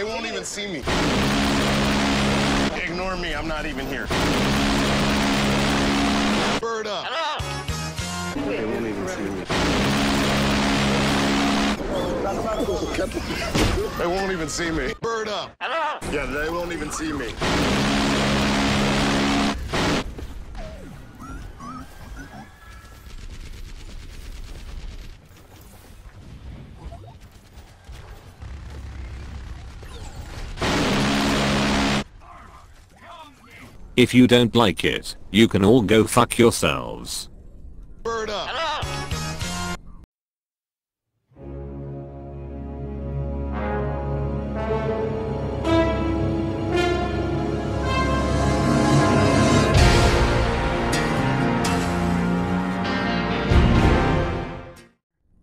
They won't even see me. Ignore me, I'm not even here. Bird up. They won't even see me. They won't even see me. Bird up. Yeah, they won't even see me. If you don't like it, you can all go fuck yourselves. Bird up.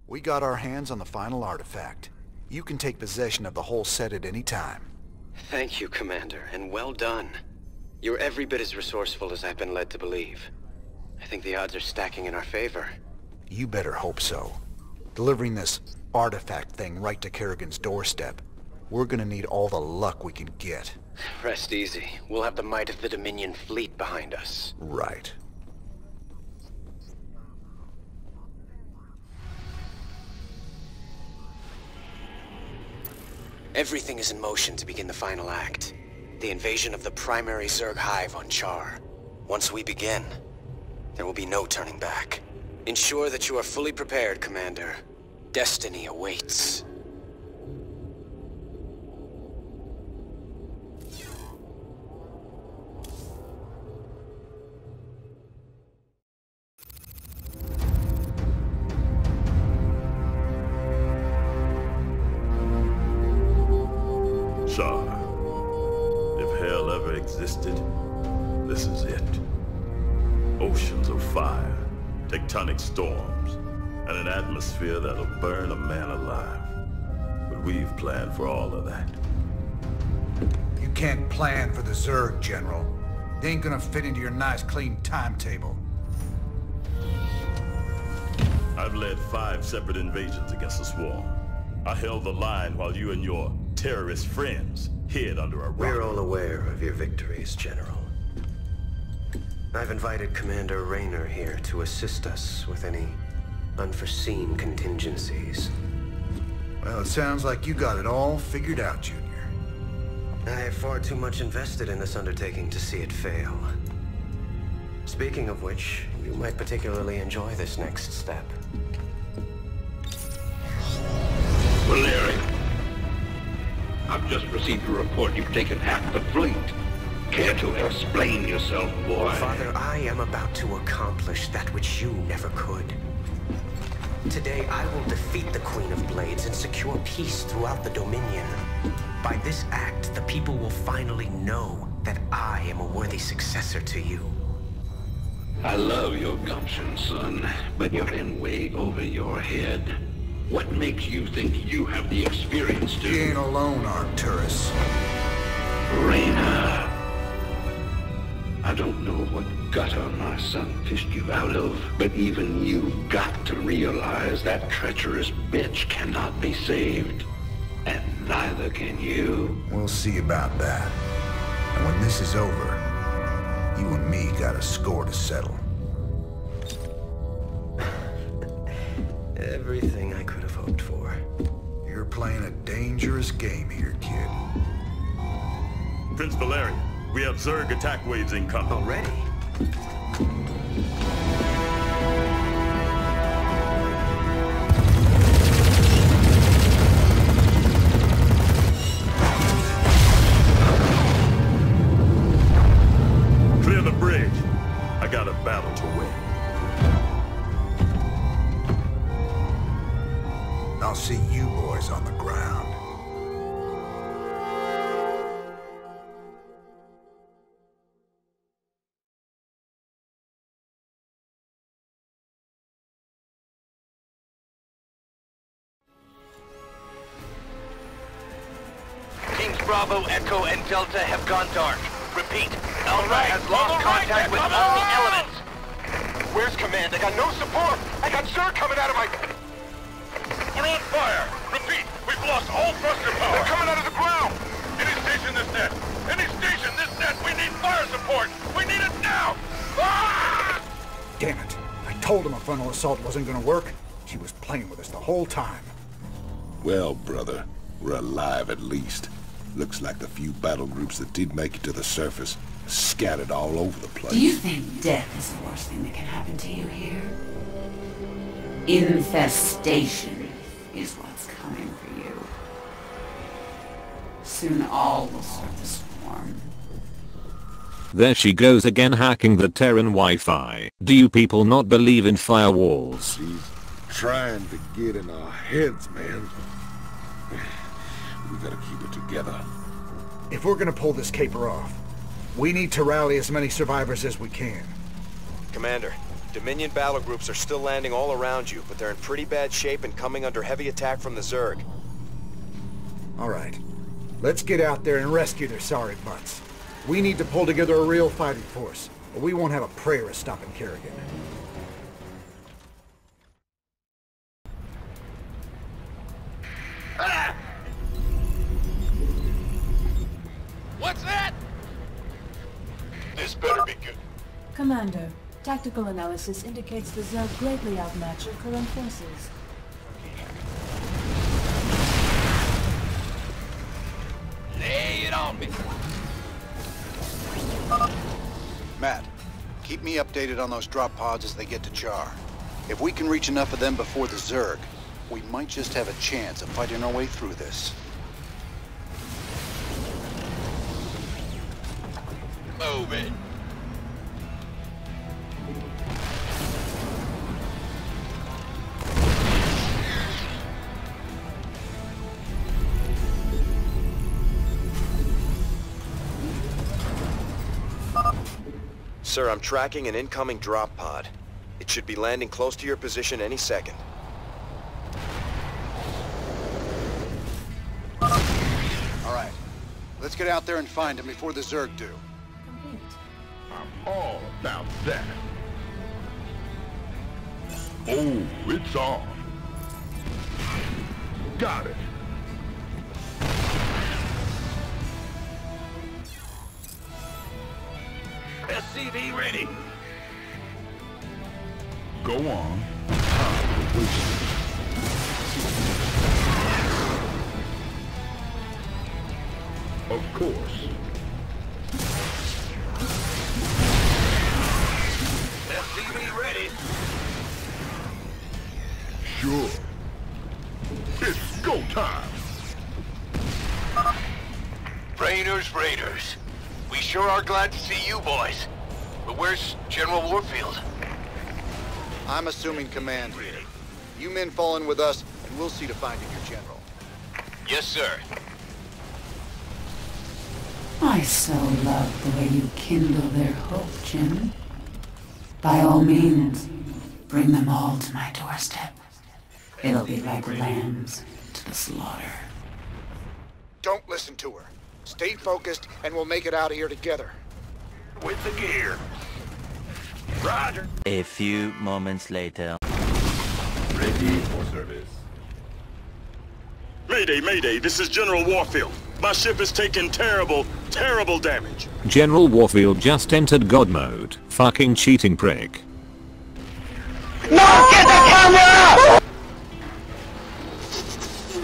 We got our hands on the final artifact. You can take possession of the whole set at any time. Thank you, Commander, and well done. You're every bit as resourceful as I've been led to believe. I think the odds are stacking in our favor. You better hope so. Delivering this artifact thing right to Kerrigan's doorstep. We're gonna need all the luck we can get. Rest easy. We'll have the might of the Dominion fleet behind us. Right. Everything is in motion to begin the final act. The invasion of the primary Zerg hive on Char. Once we begin, there will be no turning back. Ensure that you are fully prepared, Commander. Destiny awaits. Tectonic storms, and an atmosphere that'll burn a man alive. But we've planned for all of that. You can't plan for the Zerg, General. They ain't gonna fit into your nice, clean timetable. I've led five separate invasions against the Swarm. I held the line while you and your terrorist friends hid under a rock. We're all aware of your victories, General. I've invited Commander Raynor here to assist us with any unforeseen contingencies. Well, it sounds like you got it all figured out, Junior. I have far too much invested in this undertaking to see it fail. Speaking of which, you might particularly enjoy this next step. Valerian. I've just received a report you've taken half the fleet. Care to explain yourself, boy? Father, I am about to accomplish that which you never could. Today, I will defeat the Queen of Blades and secure peace throughout the Dominion. By this act, the people will finally know that I am a worthy successor to you. I love your gumption, son, but you're in way over your head. What makes you think you have the experience You to... ain't alone, Arcturus. Raynor. I don't know what gutter my son fished you out of, but even you've got to realize that treacherous bitch cannot be saved. And neither can you. We'll see about that. And when this is over, you and me got a score to settle. Everything I could have hoped for. You're playing a dangerous game here, kid. Prince Valerian, we have Zerg attack waves incoming. Already? Clear the bridge. I got a battle to win. I'll see you boys on the ground. Delta have gone dark. Repeat, Alpha right. has lost contact with all the elements. Where's Command? I got no support. I got Sir coming out of my... We're on fire. Repeat, we've lost all thruster power. They're coming out of the ground. Any station this net. Any station this net. We need fire support. We need it now. Ah! Damn it. I told him a frontal assault wasn't going to work. He was playing with us the whole time. Well, brother, we're alive at least. Looks like the few battle groups that did make it to the surface scattered all over the place. Do you think death is the worst thing that can happen to you here? Infestation is what's coming for you. Soon all will start to swarm. There she goes again hacking the Terran Wi-Fi. Do you people not believe in firewalls? She's trying to get in our heads, man. We gotta keep it together. If we're gonna pull this caper off, we need to rally as many survivors as we can. Commander, Dominion battle groups are still landing all around you, but they're in pretty bad shape and coming under heavy attack from the Zerg. All right. Let's get out there and rescue their sorry butts. We need to pull together a real fighting force, or we won't have a prayer of stopping Kerrigan. Tactical analysis indicates the Zerg greatly outmatch your current forces. Lay it on me. Matt, keep me updated on those drop pods as they get to Char. If we can reach enough of them before the Zerg, we might just have a chance of fighting our way through this. Sir, I'm tracking an incoming drop pod. It should be landing close to your position any second. All right. Let's get out there and find him before the Zerg do. I'm all about that. Oh, it's on. Got it. SCV ready. Go on. Of course. SCV ready. Sure. It's go time. Raiders, Raiders. We sure are glad to see you boys. But where's General Warfield? I'm assuming command here. You men fall in with us, and we'll see to finding your general. Yes, sir. I so love the way you kindle their hope, Jim. By all means, bring them all to my doorstep. It'll be like lambs to the slaughter. Don't listen to her. Stay focused, and we'll make it out of here together. With the gear. Roger. A few moments later. Ready for service. Mayday, Mayday, this is General Warfield. My ship is taking terrible, terrible damage. General Warfield just entered God mode. Fucking cheating prick. No! Get the camera!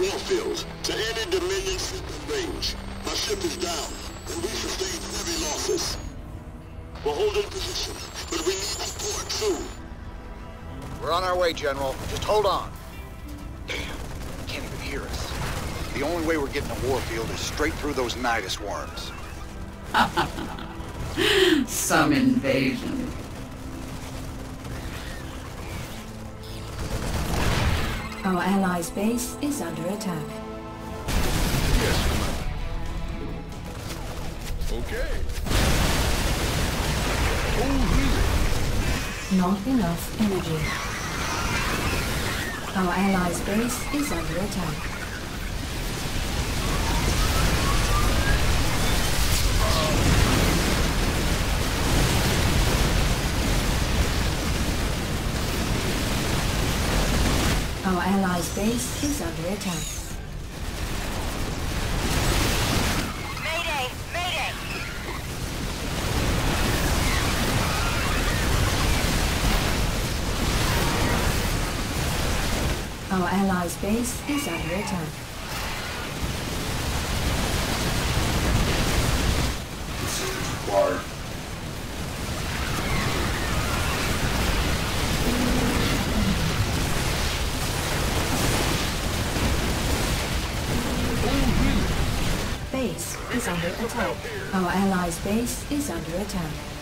Warfield, to any Dominion ship in range. My ship is down, and we sustained heavy losses. We're holding position, but we need to support soon. We're on our way, General. Just hold on. Damn, can't even hear us. The only way we're getting to Warfield is straight through those Nydus worms. Some invasion. Our allies' base is under attack. Yes, Commander. Okay. Not enough energy. Our allies' base is under attack. Our allies' base is under attack. Mayday! Mayday! Allies' base is under attack. Assistance required. Base is under attack. Our allies' base is under attack.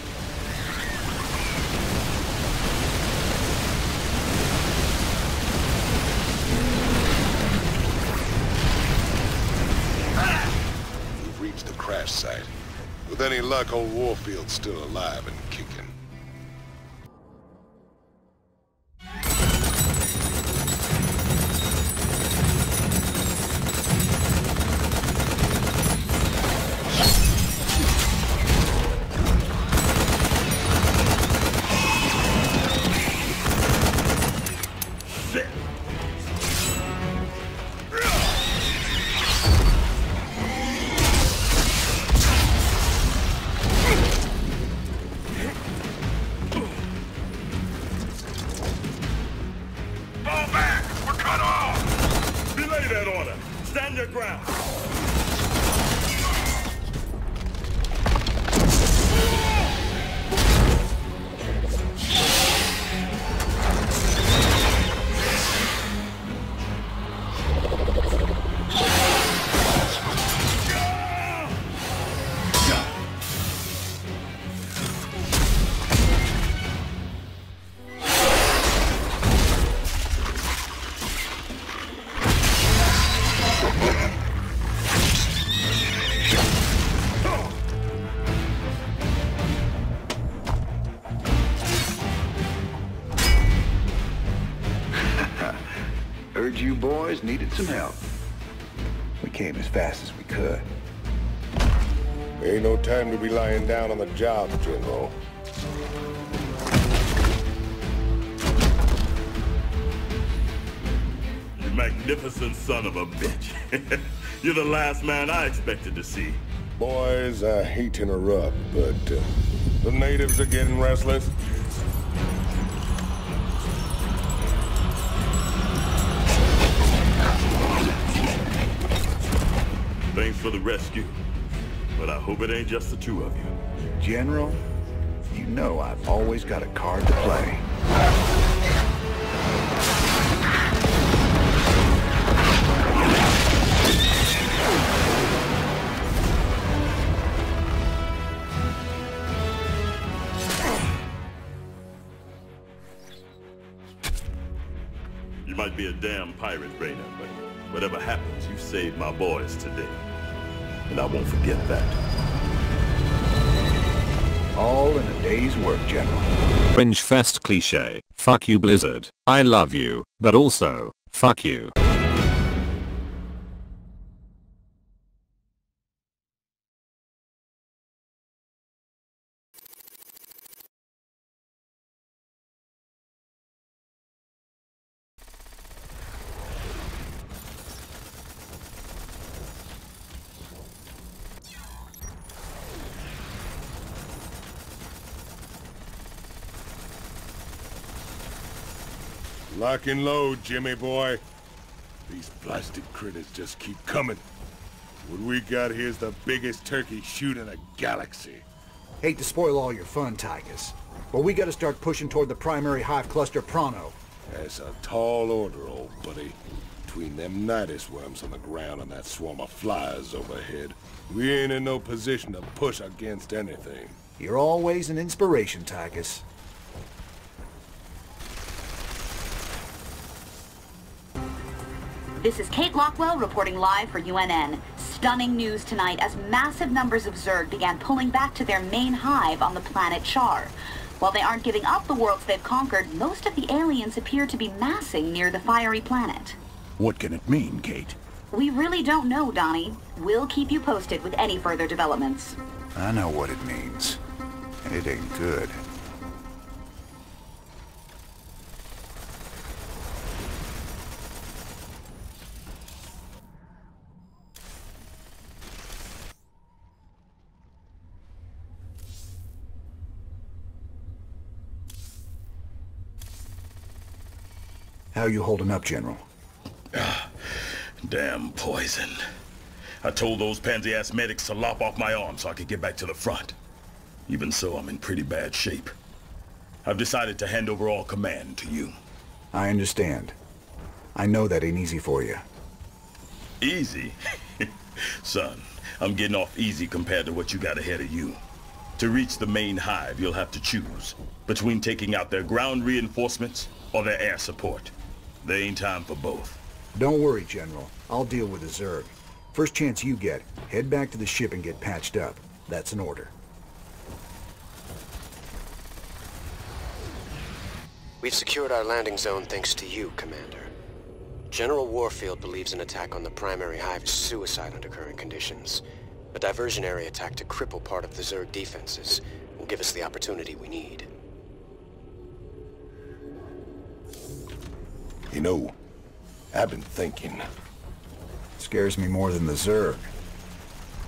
With any luck, old Warfield's still alive and kicking. Fall boys needed some help. We came as fast as we could. There Ain't no time to be lying down on the job, General. You magnificent son of a bitch. You're the last man I expected to see. Boys, I hate to interrupt, but uh, the natives are getting restless. Rescue. But I hope it ain't just the two of you. General, you know I've always got a card to play. You might be a damn pirate, Raynor, but whatever happens, you saved my boys today. And I won't forget that. All in a day's work, General. Fringe fest cliche. Fuck you Blizzard. I love you, but also, fuck you. Lock and load, Jimmy boy. These plastic critters just keep coming. What we got here's the biggest turkey shoot in the galaxy. Hate to spoil all your fun, Tychus, but we gotta start pushing toward the primary hive cluster pronto. That's a tall order, old buddy. Between them nydus worms on the ground and that swarm of flies overhead, we ain't in no position to push against anything. You're always an inspiration, Tychus. This is Kate Lockwell reporting live for UNN. Stunning news tonight as massive numbers of Zerg began pulling back to their main hive on the planet Char. While they aren't giving up the worlds they've conquered, most of the aliens appear to be massing near the fiery planet. What can it mean, Kate? We really don't know, Donny. We'll keep you posted with any further developments. I know what it means. And it ain't good. How you holding up, General? Ah, damn poison. I told those pansy-ass medics to lop off my arm so I could get back to the front. Even so, I'm in pretty bad shape. I've decided to hand over all command to you. I understand. I know that ain't easy for you. Easy? Son, I'm getting off easy compared to what you got ahead of you. To reach the main hive, you'll have to choose between taking out their ground reinforcements or their air support. There ain't time for both. Don't worry, General. I'll deal with the Zerg. First chance you get, head back to the ship and get patched up. That's an order. We've secured our landing zone thanks to you, Commander. General Warfield believes an attack on the primary hive is suicide under current conditions. A diversionary attack to cripple part of the Zerg defenses will give us the opportunity we need. You know, I've been thinking. Scares me more than the Zerg.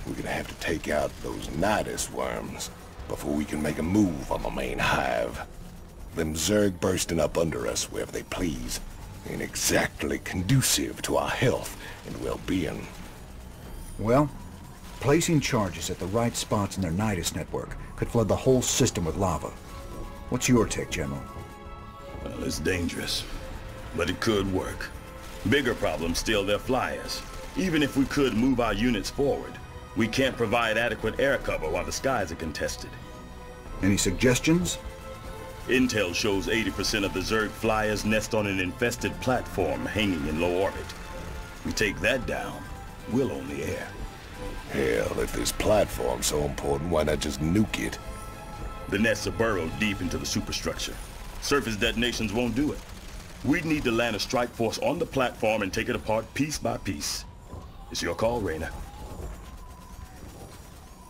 We're gonna have to take out those Nydus worms before we can make a move on the main hive. Them Zerg bursting up under us wherever they please ain't exactly conducive to our health and well-being. Well, placing charges at the right spots in their Nydus network could flood the whole system with lava. What's your take, General? Well, it's dangerous, but it could work. Bigger problem still their flyers. Even if we could move our units forward, we can't provide adequate air cover while the skies are contested. Any suggestions? Intel shows 80% of the Zerg flyers nest on an infested platform hanging in low orbit. We take that down, we'll own the air. Hell, if this platform's so important, why not just nuke it? The nests are burrowed deep into the superstructure. Surface detonations won't do it. We'd need to land a strike force on the platform and take it apart piece by piece. It's your call, Raynor.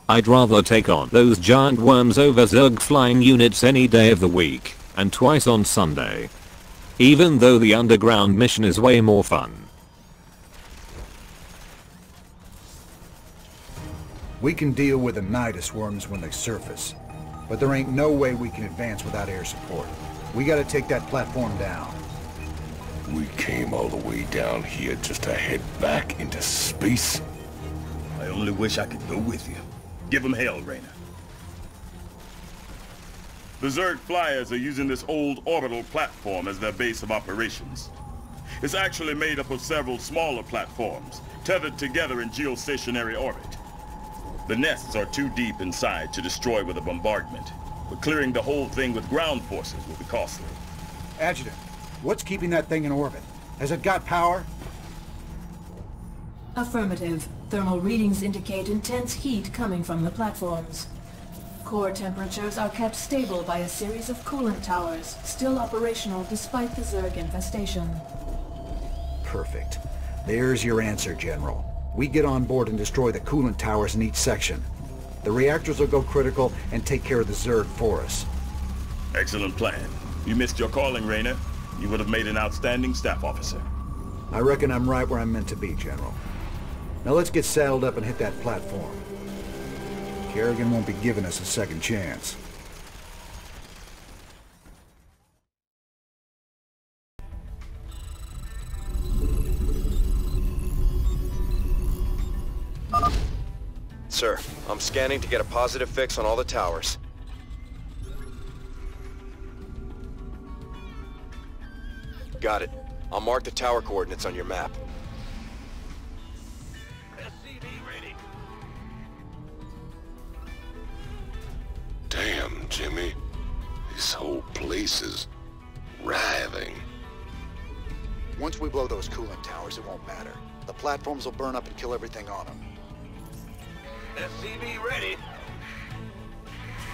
I'd rather take on those giant worms over Zerg flying units any day of the week, and twice on Sunday. Even though the underground mission is way more fun. We can deal with the Nydus worms when they surface. But there ain't no way we can advance without air support. We gotta take that platform down. We came all the way down here just to head back into space? I only wish I could go with you. Give them hell, Raynor. The Zerg flyers are using this old orbital platform as their base of operations. It's actually made up of several smaller platforms, tethered together in geostationary orbit. The nests are too deep inside to destroy with a bombardment, but clearing the whole thing with ground forces will be costly. Adjutant, what's keeping that thing in orbit? Has it got power? Affirmative. Thermal readings indicate intense heat coming from the platforms. Core temperatures are kept stable by a series of coolant towers, still operational despite the Zerg infestation. Perfect. There's your answer, General. We get on board and destroy the coolant towers in each section. The reactors will go critical and take care of the Zerg for us. Excellent plan. You missed your calling, Raynor. You would have made an outstanding staff officer. I reckon I'm right where I'm meant to be, General. Now let's get saddled up and hit that platform. Kerrigan won't be giving us a second chance. Sir, I'm scanning to get a positive fix on all the towers. Got it. I'll mark the tower coordinates on your map. Damn, Jimmy. This whole place is writhing. Once we blow those coolant towers, it won't matter. The platforms will burn up and kill everything on them. SCV ready.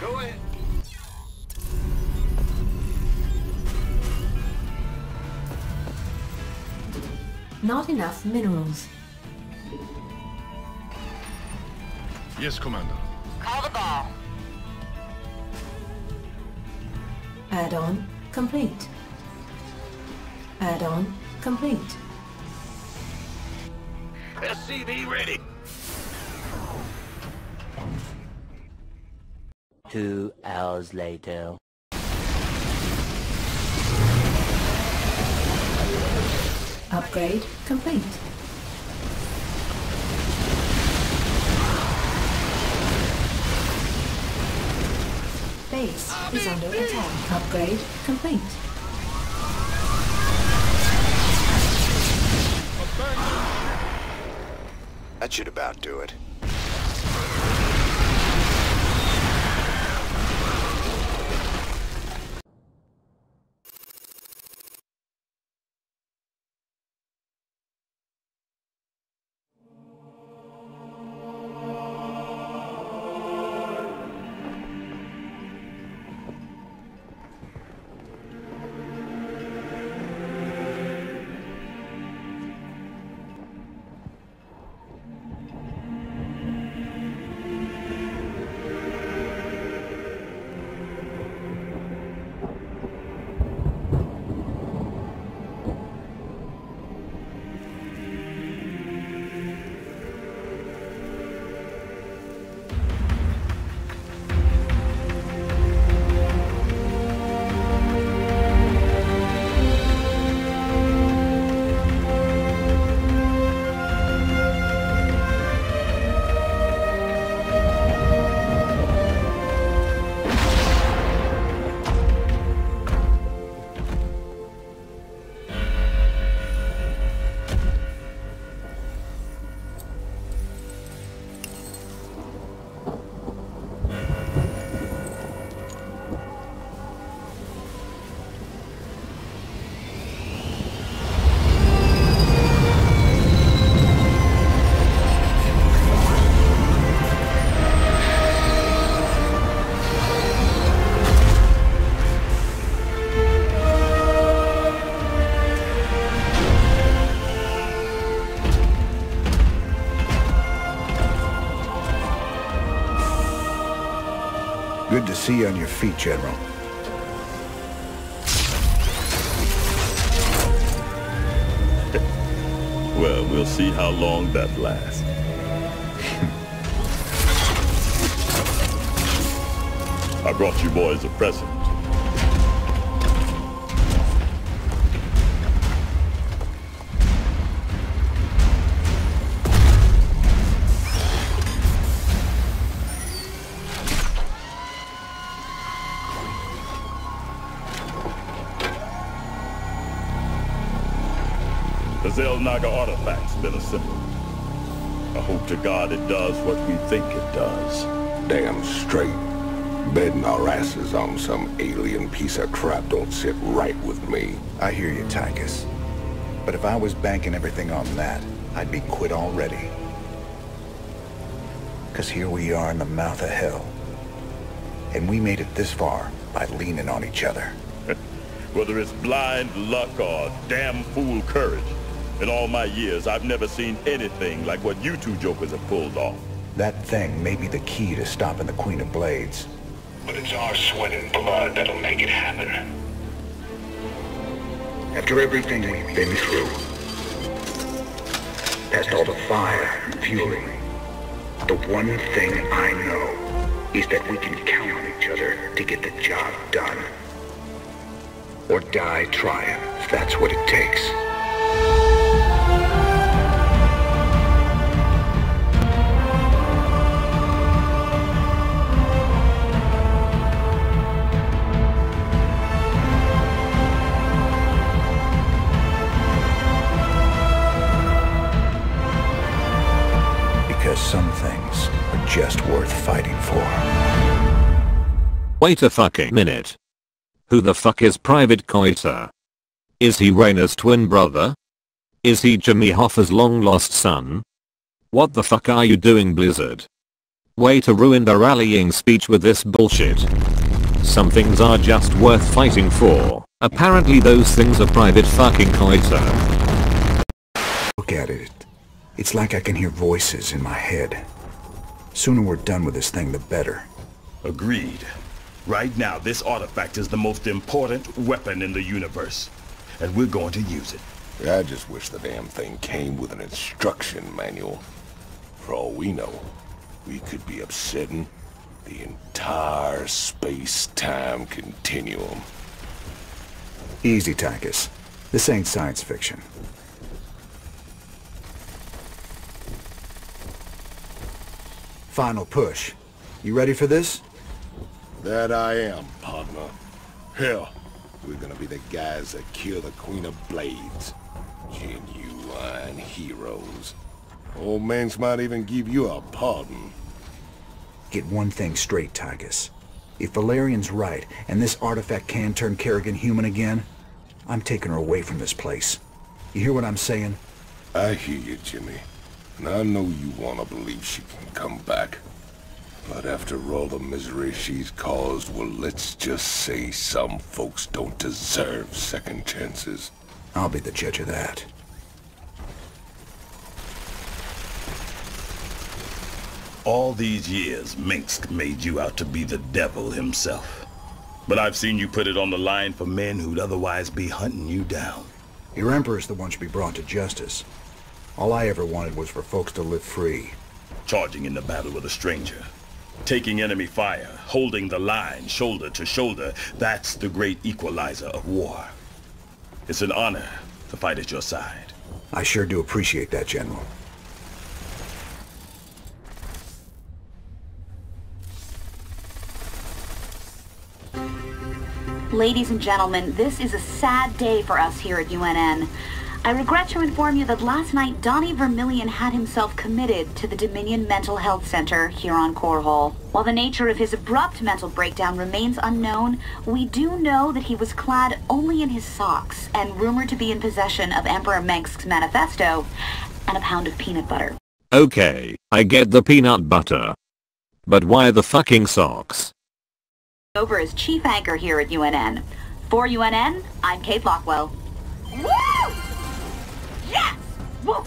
Go ahead. Not enough minerals. Yes, Commander. Call the ball. Add-on complete. Add-on complete. SCV ready. Two hours later. Upgrade complete. Base is under attack. Upgrade complete. That should about do it. Good to see you on your feet, General. Well, we'll see how long that lasts. I brought you boys a present. The Xel'Naga artifact's been assembled. I hope to God it does what we think it does. Damn straight. Betting our asses on some alien piece of crap don't sit right with me. I hear you, Tychus. But if I was banking everything on that, I'd be quit already. Because here we are in the mouth of hell. And we made it this far by leaning on each other. Whether it's blind luck or damn fool courage, in all my years, I've never seen anything like what you two jokers have pulled off. That thing may be the key to stopping the Queen of Blades. But it's our sweat and blood that'll make it happen. After everything we've been through, past all the fire and fury, the one thing I know is that we can count on each other to get the job done. Or die trying, if that's what it takes. Wait a fucking minute. Who the fuck is Private Coiter? Is he Raynor's twin brother? Is he Jimmy Hoffa's long lost son? What the fuck are you doing Blizzard? Way to ruin the rallying speech with this bullshit. Some things are just worth fighting for. Apparently those things are Private fucking Coiter. Look at it. It's like I can hear voices in my head. Sooner we're done with this thing, the better. Agreed. Right now, this artifact is the most important weapon in the universe. And we're going to use it. I just wish the damn thing came with an instruction manual. For all we know, we could be upsetting the entire space-time continuum. Easy, Tychus. This ain't science fiction. Final push. You ready for this? That I am, partner. Hell, we're gonna be the guys that kill the Queen of Blades. Genuine heroes. Old Mengsk might even give you a pardon. Get one thing straight, Tychus. If Valerian's right, and this artifact can turn Kerrigan human again, I'm taking her away from this place. You hear what I'm saying? I hear you, Jimmy. And I know you want to believe she can come back. But after all the misery she's caused, well, let's just say some folks don't deserve second chances. I'll be the judge of that. All these years, Mengsk made you out to be the devil himself. But I've seen you put it on the line for men who'd otherwise be hunting you down. Your Emperor's the one should be brought to justice. All I ever wanted was for folks to live free. Charging in the battle with a stranger. Taking enemy fire, holding the line shoulder to shoulder, that's the great equalizer of war. It's an honor to fight at your side. I sure do appreciate that, General. Ladies and gentlemen, this is a sad day for us here at UNN. I regret to inform you that last night Donny Vermillion had himself committed to the Dominion Mental Health Center here on Korhal. While the nature of his abrupt mental breakdown remains unknown, we do know that he was clad only in his socks and rumored to be in possession of Emperor Mengsk's manifesto and a pound of peanut butter. Okay, I get the peanut butter. But why the fucking socks? Over as chief anchor here at UNN. For UNN, I'm Kate Lockwell. Woo! Yes! Woo!